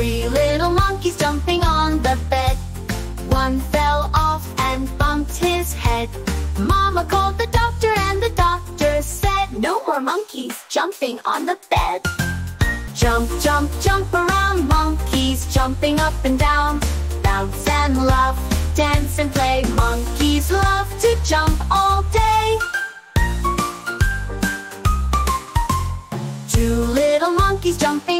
Three little monkeys jumping on the bed. One fell off and bumped his head. Mama called the doctor and the doctor said, No more monkeys jumping on the bed. Jump, jump, jump around, monkeys jumping up and down. Bounce and laugh, dance and play. Monkeys love to jump all day. Two little monkeys jumping